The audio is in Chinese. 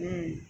嗯。